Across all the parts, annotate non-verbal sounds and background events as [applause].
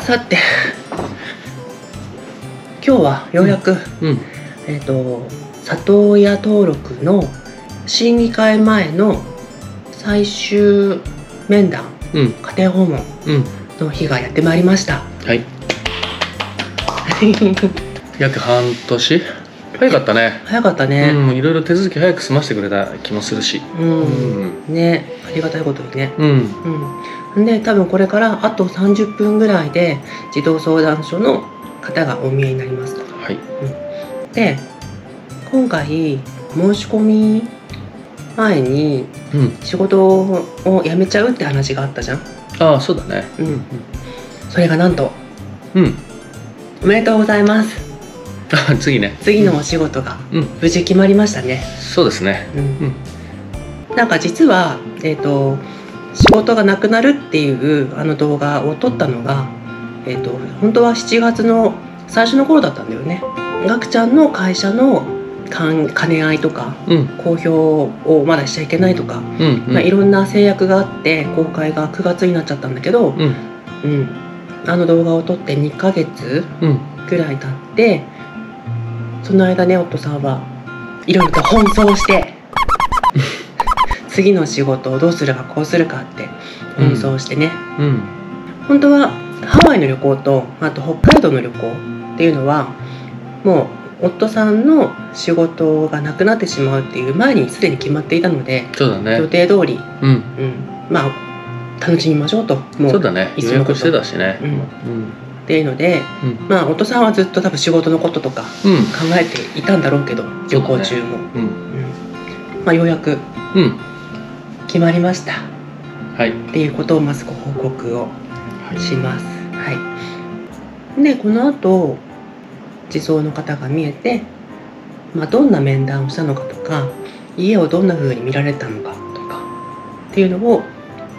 さて。今日はようやく、うん。えっ、と里親登録の審議会前の最終面談うん。家庭訪問うん。の日がやってまいりました。はい。[laughs] 約半年？早かったね。早かったね。うん。いろいろ手続き早く済ませてくれた気もするし。うん、ね。ありがたいことにね。うん。うんで多分これからあと30分ぐらいで児童相談所の方がお見えになりますと。はい。で今回申し込み前にうん。仕事を辞めちゃうって話があったじゃん。ああそうだね。うん。それがなんとうん。おめでとうございます。あ [laughs] 次ね。次のお仕事がうん。無事決まりましたね。そうですね。うん。うん。なんか実はえっ、と仕事がなくなるっていうあの動画を撮ったのがえっ、と本当は7月の最初の頃だったんだよね。ガクちゃんの会社の兼兼ね合いとかうん。公表をまだしちゃいけないとか、うんうん。まあ、いろんな制約があって公開が9月になっちゃったんだけど、うん。うん、あの動画を撮って2ヶ月うん。ぐらい経ってその間ね夫さんはいろいろと奔走して次の仕事をどうするかこうするかって奔走してね、うん。本当はハワイの旅行とあと北海道の旅行っていうのはもう夫さんの仕事がなくなってしまうっていう前にすでに決まっていたのでそうだね。予定通り、うん。うん、まあ楽しみましょうと。もそうだね。予約してたしね。うん。うん。っていうのでうん。まあ夫さんはずっと多分仕事のこととかうん。考えていたんだろうけど旅行中も、うん。うん。まあ、ようやくうん決まりました。はい。っていうことをまずご報告をします。はい、でこの後児相の方が見えて、まあ、どんな面談をしたのかとか家をどんな風に見られたのかとかっていうのを、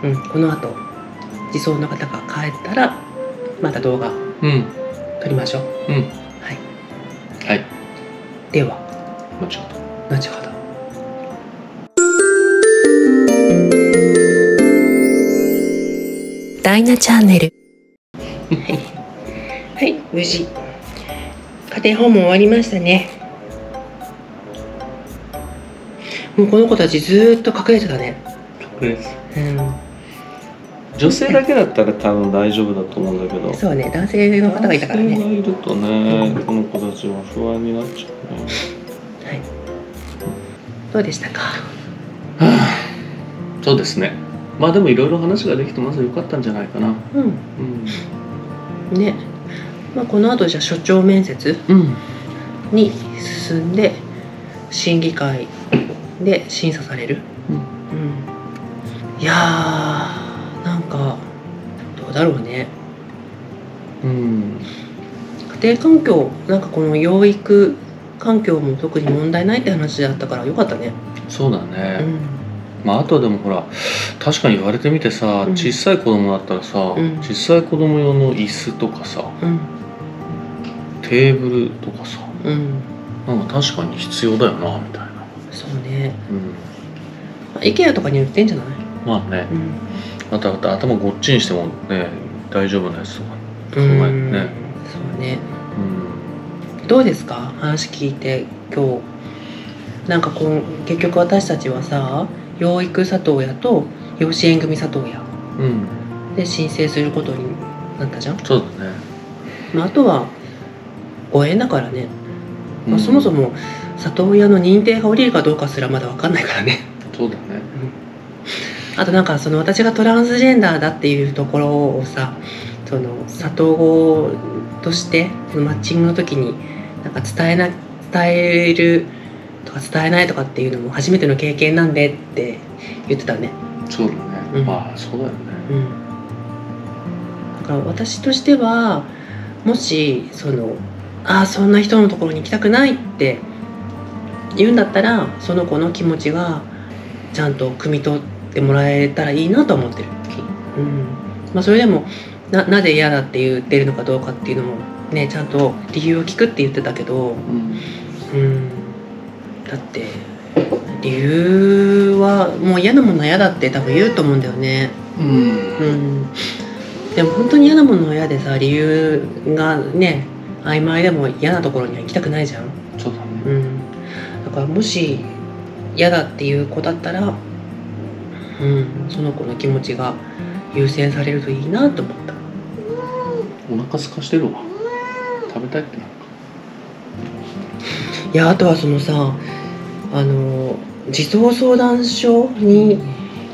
うん、この後児相の方が帰ったらまた動画うん。撮りましょう。うん。はい、はい。では。もちろん後ほど。ダイナチャンネル。はい、はい、無事。家庭訪問終わりましたね。もうこの子たちずーっと隠れてたね。うん、女性だけだったら多分大丈夫だと思うんだけどそうね、男性の方がいたから男性ね。がいるとねこの子たちは不安になっちゃうねはい。どうでしたか？はあそうですねまあでもいろいろ話ができてまず良かったんじゃないかなううんん、ね。まあ、この後じゃあ所長面接うんに進んで審議会で審査される。うんうん。いやー、なんかどうだろうね。うん家庭環境なんかこの養育環境も特に問題ないって話だったからよかったね。そうだうね、ん。まああとはでもほら確かに言われてみてさ、うん小さい子供だったらさ、うん小さい子供用の椅子とかさうん。テーブルとかさうん。なんか確かに必要だよなみたいな、そうね。うん、まあ IKEA とかに売ってんじゃない？まあねうん。あとあと頭ごっちにしてもね大丈夫なやつとか考えてうんねそうね。うんどうですか？話聞いて今日なんかこう結局私たちはさ養育里親と養子縁組里親。うん。で申請することになったじゃん、そうだね、まあ、あとはご縁だからね、まあ、うん。そもそも里親の認定が下りるかどうかすらまだ分かんないからね。そうだね。あとなんかその私がトランスジェンダーだっていうところをさその里親としてそのマッチングの時になんか伝えな伝えるとか伝えないとかっていうのも初めての経験なんでって言ってたね。そうだね、うん。まあそうだよね。うん、だから私としてはもしそのああそんな人のところに行きたくないって言うんだったらその子の気持ちがちゃんと汲み取ってもらえたらいいなと思ってる。う。ん。まあ、それでもななぜ嫌だって言ってるのかどうかっていうのもねちゃんと理由を聞くって言ってたけど、うん。うん、だって理由はもう嫌なものは嫌だって多分言うと思うんだよね。うん。うん、でも本当に嫌なものは嫌でさ理由がね曖昧でも嫌なところには行きたくないじゃん。そうだね。うん。だからもし嫌だっていう子だったらうんその子の気持ちが優先されるといいなと思った。お腹空かしてるわ。食べたいってなんか。いやあとはそのさあの児童相談所に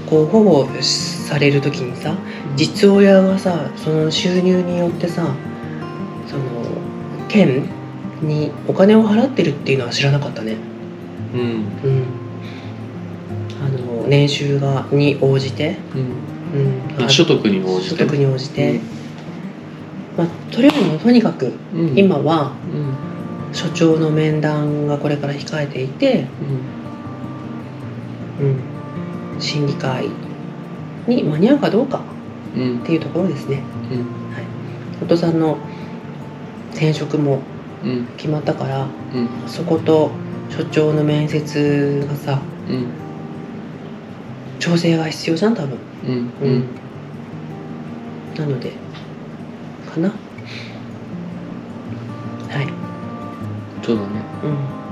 こう保護される時にさ実親がさその収入によってさその県にお金を払ってるっていうのは知らなかったね。うん。うん、あの年収がに応じて、うん。うん、あ所得に応じて？所得に応じて、まあ、とりあえずとにかくうん。今はうん所長の面談がこれから控えていて、うん、審議会に間に合うかどうかうん。うんっていうところですね。うん。お父さんの転職もうん。決まったからうん。そこと所長の面接がさうん。調整が必要じゃん多分。うん。ううんん。なのでかなそうだね。うん、